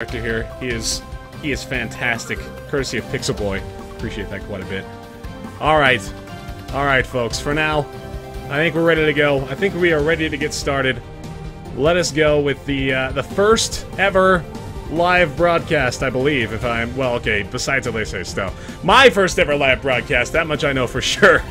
character here. He is he is fantastic, courtesy of Pixel Boy. Appreciate that quite a bit. All right, all right, folks. For now, I think we're ready to go. I think we are ready to get started. Let us go with the uh, the first ever live broadcast, I believe. If I'm well, okay. Besides Elisee stuff, my first ever live broadcast. That much I know for sure.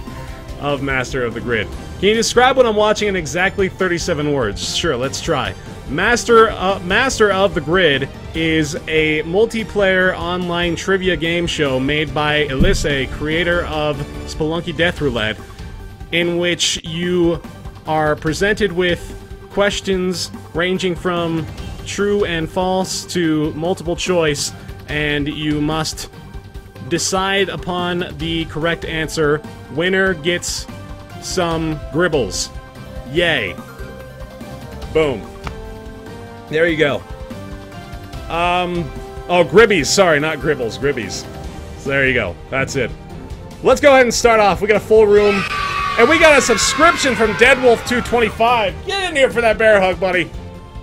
Of Master of the Grid. Can you describe what I'm watching in exactly 37 words? Sure, let's try. Master uh, Master of the Grid is a multiplayer online trivia game show made by Elisee, creator of Spelunky Death Roulette, in which you are presented with questions ranging from true and false to multiple choice, and you must decide upon the correct answer. Winner gets some gribbles. Yay. Boom. There you go. Um, oh, griddies. Sorry, not gribbles. Griddies. So there you go. That's it. Let's go ahead and start off. We got a full room. And we got a subscription from Deadwolf225. Get in here for that bear hug, buddy.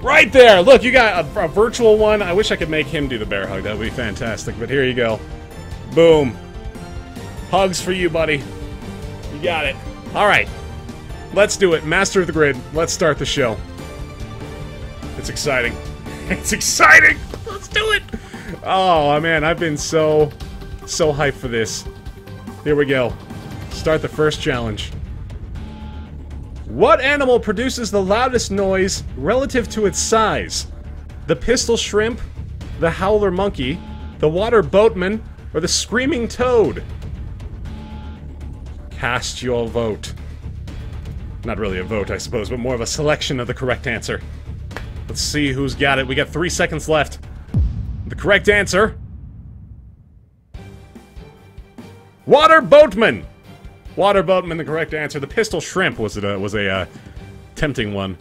Right there. Look, you got a, a virtual one. I wish I could make him do the bear hug. That would be fantastic. But here you go. Boom. Hugs for you, buddy. You got it. All right. Let's do it. Master of the Grid. Let's start the show. It's exciting. It's exciting! Let's do it! Oh, man, I've been so, so hyped for this. Here we go. Start the first challenge. What animal produces the loudest noise relative to its size? The pistol shrimp, the howler monkey, the water boatman, or the screaming toad? Cast your vote. Not really a vote, I suppose, but more of a selection of the correct answer. Let's see who's got it. We got three seconds left. The correct answer... Water Boatman! Water Boatman, the correct answer. The Pistol Shrimp was, it a, was a uh, tempting one,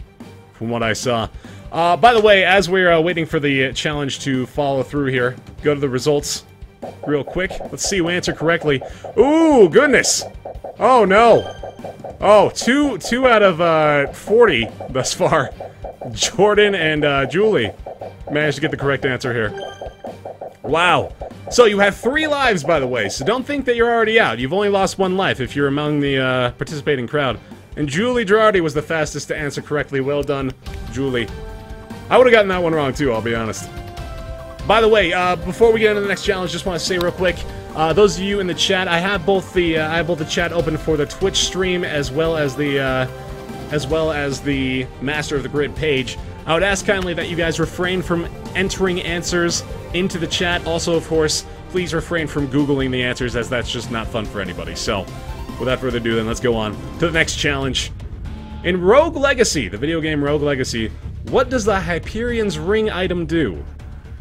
from what I saw. Uh, by the way, as we're uh, waiting for the challenge to follow through here, go to the results real quick. Let's see who answered correctly. Ooh, goodness! Oh, no! Oh, two, two out of uh, 40 thus far. Jordan and uh, Julie managed to get the correct answer here. Wow. So you have three lives, by the way, so don't think that you're already out. You've only lost one life if you're among the uh, participating crowd. And Julie Girardi was the fastest to answer correctly. Well done, Julie. I would have gotten that one wrong, too, I'll be honest. By the way, uh, before we get into the next challenge, just want to say real quick, uh, those of you in the chat, I have both the uh, I have both the chat open for the Twitch stream as well as the uh, as well as the Master of the Grid page. I would ask kindly that you guys refrain from entering answers into the chat. Also, of course, please refrain from Googling the answers, as that's just not fun for anybody. So, without further ado, then let's go on to the next challenge. In Rogue Legacy, the video game Rogue Legacy, what does the Hyperion's Ring item do?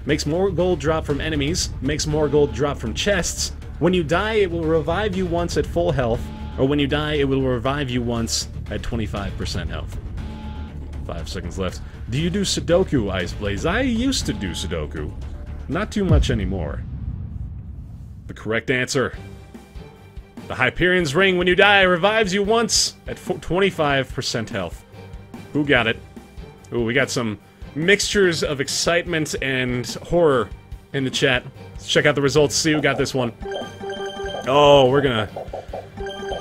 Makes more gold drop from enemies, makes more gold drop from chests. When you die, it will revive you once at full health, or when you die, it will revive you once at 25% health. Five seconds left. Do you do Sudoku, Ice Blaze? I used to do Sudoku. Not too much anymore. The correct answer. The Hyperion's Ring, when you die, revives you once at 25% health. Who got it? Ooh, we got some mixtures of excitement and horror in the chat. Let's check out the results, see who got this one. Oh, we're gonna...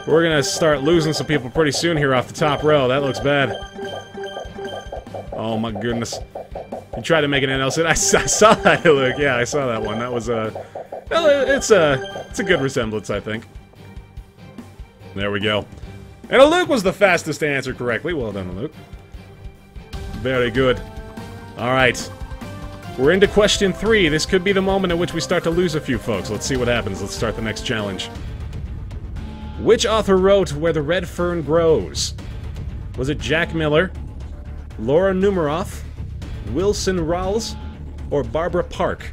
We're gonna start losing some people pretty soon here off the top row. That looks bad. Oh my goodness. You tried to make an NLC. I, I saw that look. Yeah, I saw that one. That was a... it's a... It's a good resemblance, I think. There we go. And a Luke was the fastest to answer correctly. Well done, Luke. Very good. Alright. We're into question three. This could be the moment in which we start to lose a few folks. Let's see what happens. Let's start the next challenge. Which author wrote Where the Red Fern Grows? Was it Jack Miller, Laura Numeroff, Wilson Rawls, or Barbara Park?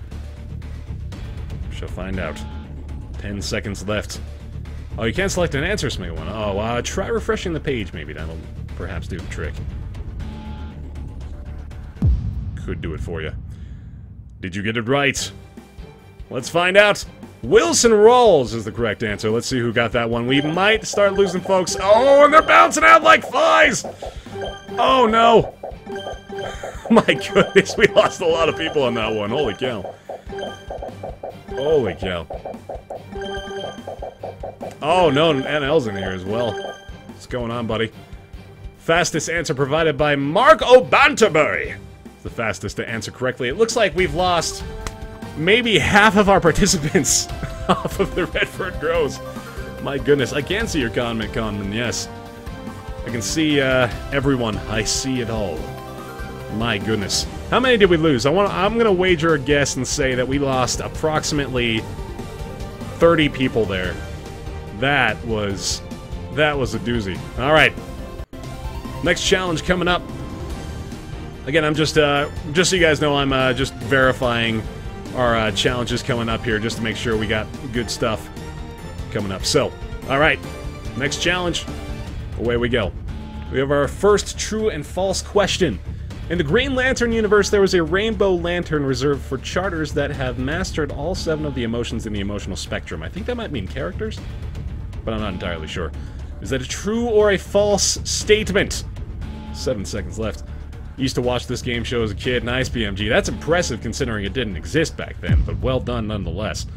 Shall find out. Ten seconds left. Oh, you can't select an answer, Smee one. Oh, uh, try refreshing the page, maybe. That'll perhaps do the trick. Could do it for you. Did you get it right? Let's find out. Wilson Rawls is the correct answer. Let's see who got that one. We might start losing folks. Oh, and they're bouncing out like flies! Oh, no. My goodness, we lost a lot of people on that one. Holy cow. Holy cow. Oh, no, NL's in here as well. What's going on, buddy? Fastest answer provided by Mark O'Banterbury. The fastest to answer correctly. It looks like we've lost maybe half of our participants off of the Red Fern Grows. My goodness, I can see your comment, Conman, yes. I can see uh, everyone. I see it all. My goodness. How many did we lose? I want. I'm gonna wager a guess and say that we lost approximately 30 people there. That was that was a doozy. All right. Next challenge coming up. Again, I'm just uh, just so you guys know, I'm uh, just verifying our uh, challenges coming up here just to make sure we got good stuff coming up. So, all right, next challenge. Away we go. We have our first true and false question. In the Green Lantern universe, there was a rainbow lantern reserved for charters that have mastered all seven of the emotions in the emotional spectrum. I think that might mean characters, but I'm not entirely sure. Is that a true or a false statement? Seven seconds left. Used to watch this game show as a kid. Nice, BMG. That's impressive considering it didn't exist back then, but well done nonetheless.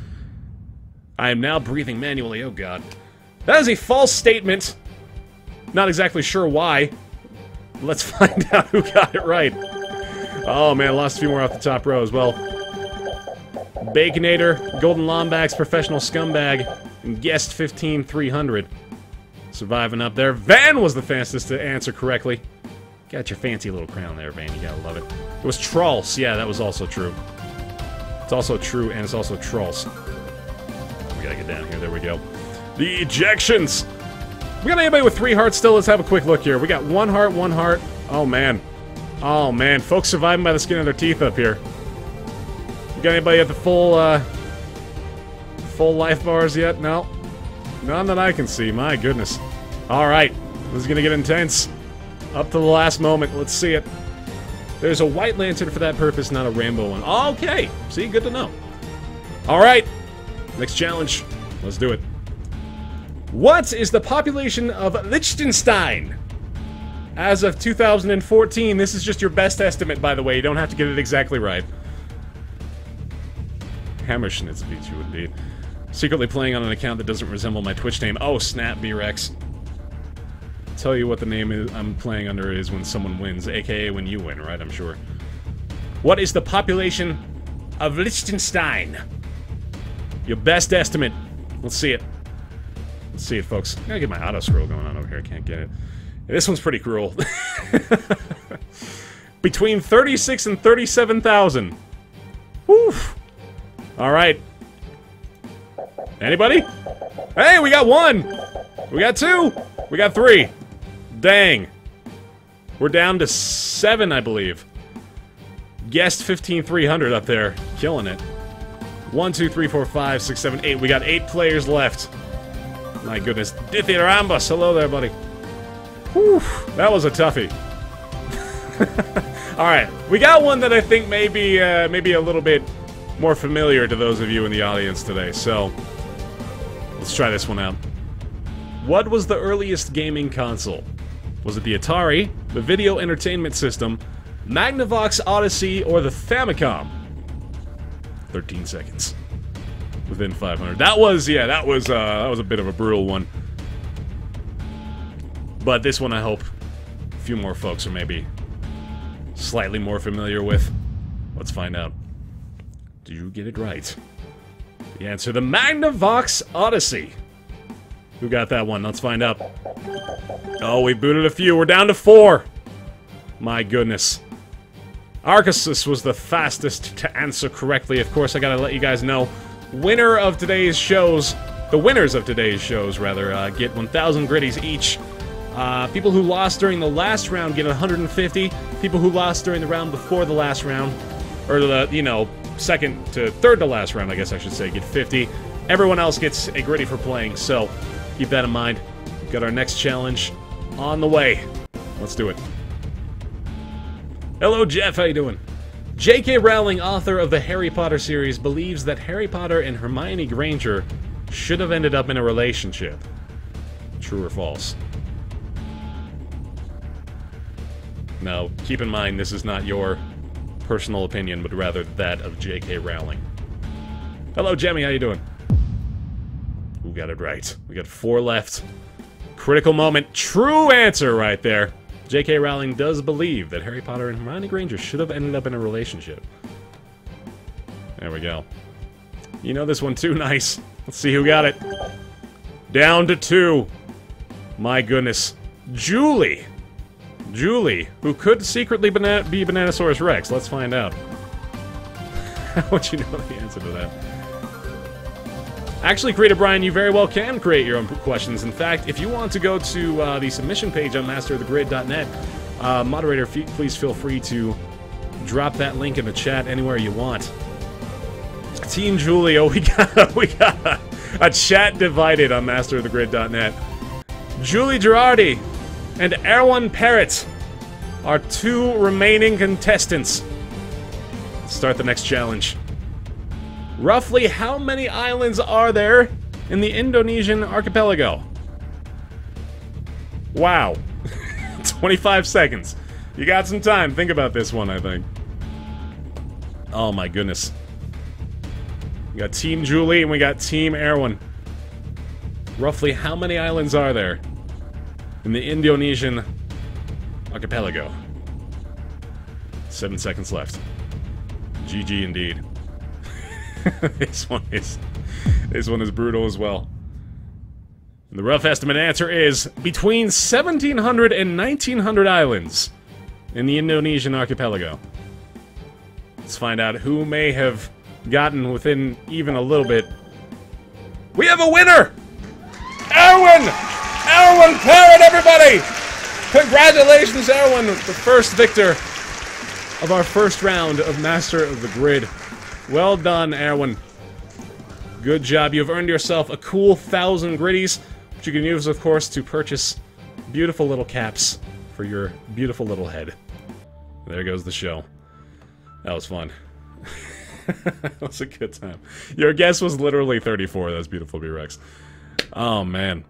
I am now breathing manually. Oh, God. That is a false statement. Not exactly sure why. Let's find out who got it right. Oh, man, lost a few more off the top row as well. Baconator, Golden Lombax, Professional Scumbag, and Guest 15300. Surviving up there. Van was the fastest to answer correctly. Got your fancy little crown there, Van. You gotta love it. It was Trolls. Yeah, that was also true. It's also true, and it's also Trolls. We gotta get down here. There we go. The ejections! We got anybody with three hearts still? Let's have a quick look here. We got one heart, one heart. Oh, man. Oh, man. Folks surviving by the skin of their teeth up here. You got anybody at the full, uh... Full life bars yet? No. None that I can see. My goodness. Alright. This is gonna get intense. Up to the last moment. Let's see it. There's a white lantern for that purpose, not a rainbow one. Okay. See? Good to know. Alright. Next challenge. Let's do it. What is the population of Liechtenstein? As of 2014, this is just your best estimate, by the way. You don't have to get it exactly right. Hammerschnitz beats you indeed. Secretly playing on an account that doesn't resemble my Twitch name. Oh, snap, B-Rex. Tell you what the name is I'm playing under is when someone wins, aka when you win, right? I'm sure. What is the population of Liechtenstein? Your best estimate. Let's see it. Let's see it, folks. I gotta get my auto scroll going on over here. I can't get it. This one's pretty cruel. Between 36 and 37,000. Whew. Alright. Anybody? Hey, we got one! We got two! We got three! Dang. We're down to seven, I believe. Guest 15300 up there. Killing it. One, two, three, four, five, six, seven, eight. We got eight players left. My goodness. Dithyrambus! Hello there, buddy. Whew. That was a toughie. Alright. We got one that I think may be, uh, maybe a little bit more familiar to those of you in the audience today, so... Let's try this one out. What was the earliest gaming console? Was it the Atari, the Video Entertainment System, Magnavox Odyssey, or the Famicom? 13 seconds. Within 500. That was, yeah, that was, uh, that was a bit of a brutal one. But this one I hope a few more folks are maybe slightly more familiar with. Let's find out. Did you get it right? The answer, the Magnavox Odyssey. Who got that one? Let's find out. Oh, we booted a few. We're down to four. My goodness. Arceus was the fastest to answer correctly. Of course, I gotta let you guys know. Winner of today's shows, the winners of today's shows, rather, uh, get 1,000 griddies each. Uh, people who lost during the last round get 150. People who lost during the round before the last round, or the, you know, second to third to last round, I guess I should say, get 50. Everyone else gets a griddy for playing, so keep that in mind. We've got our next challenge on the way. Let's do it. Hello, Jeff. How you doing? J.K. Rowling, author of the Harry Potter series, believes that Harry Potter and Hermione Granger should have ended up in a relationship. True or false? Now, keep in mind, this is not your personal opinion, but rather that of J.K. Rowling. Hello, Jemmy, how you doing? Got it right? We got four left. Critical moment. True answer right there. J.K. Rowling does believe that Harry Potter and Hermione Granger should have ended up in a relationship. There we go. You know this one too, nice. Let's see who got it. Down to two. My goodness. Julie. Julie, who could secretly bana be Bananasaurus Rex. Let's find out. How would you know the answer to that? Actually, Creator Brian, you very well can create your own questions. In fact, if you want to go to uh, the submission page on masterofthegrid.net, uh, moderator, please feel free to drop that link in the chat anywhere you want. Team Julio, we got we got a, chat divided on masterofthegrid.net. Julie Girardi and Erwan Parrott are two remaining contestants. Let's start the next challenge. Roughly how many islands are there in the Indonesian archipelago? Wow. 25 seconds. You got some time. Think about this one, I think. Oh my goodness. We got Team Julie and we got Team Erwin. Roughly how many islands are there in the Indonesian archipelago? Seven seconds left. GG indeed. this one is this one is brutal as well. the rough estimate answer is between 1,700 and 1,900 islands in the Indonesian archipelago. Let's find out who may have gotten within even a little bit. We have a winner! Erwin! Erwin Parrott, everybody! Congratulations, Erwin, the first victor of our first round of Master of the Grid. Well done, Erwin. Good job. You've earned yourself a cool thousand griddies, which you can use, of course, to purchase beautiful little caps for your beautiful little head. There goes the show. That was fun. that was a good time. Your guess was literally 34. That's beautiful, B-Rex. Oh, man.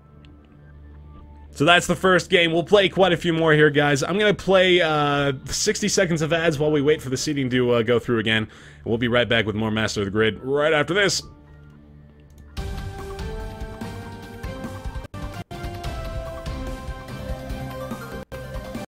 So that's the first game. We'll play quite a few more here, guys. I'm going to play uh, 60 seconds of ads while we wait for the seating to uh, go through again. We'll be right back with more Master of the Grid right after this.